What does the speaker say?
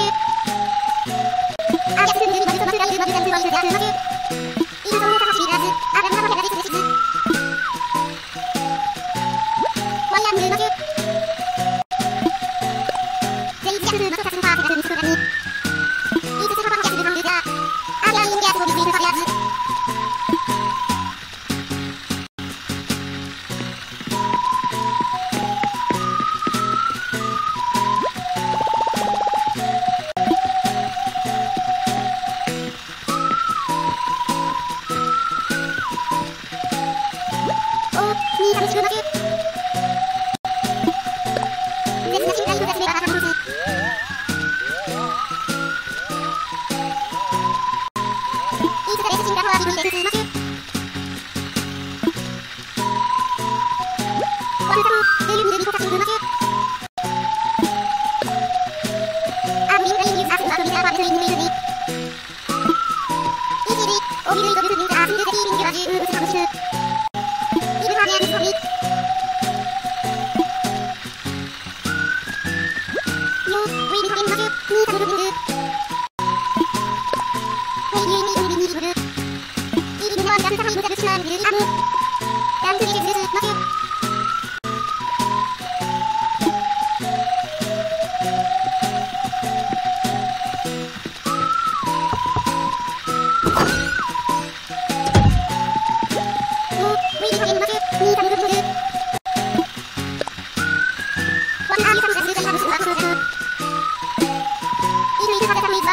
it. に寂しくだけ絶な信頼を出せいレス進化を浴びるですータ